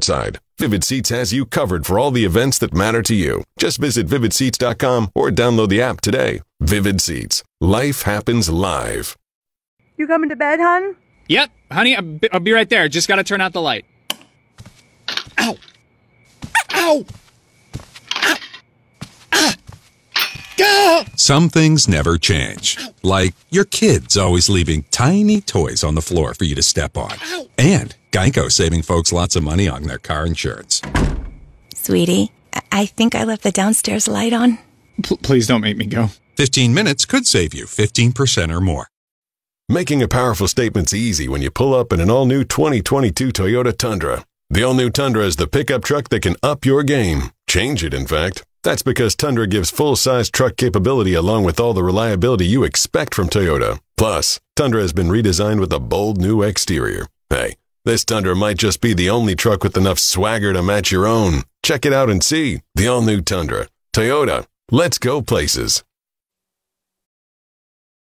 side. Vivid Seats has you covered for all the events that matter to you. Just visit vividseats.com or download the app today. Vivid Seats. Life happens live. You coming to bed, hon? Yep, honey, I'll be, right there. Just gotta turn out the light. Ow! Ow! Ah. Ah. Some things never change. Like your kids always leaving tiny toys on the floor for you to step on. And Geico saving folks lots of money on their car insurance. Sweetie, I- I think I left the downstairs light on. P- please don't make me go. 15 minutes could save you 15% or more. Making a powerful statement's easy when you pull up in an all-new 2022 Toyota Tundra. The all-new Tundra is the pickup truck that can up your game. Change it, in fact. That's because Tundra gives full-size truck capability along with all the reliability you expect from Toyota. Plus, Tundra has been redesigned with a bold new exterior. This Tundra might just be the only truck with enough swagger to match your own. Check it out and see. The all-new Tundra. Toyota. Let's go places.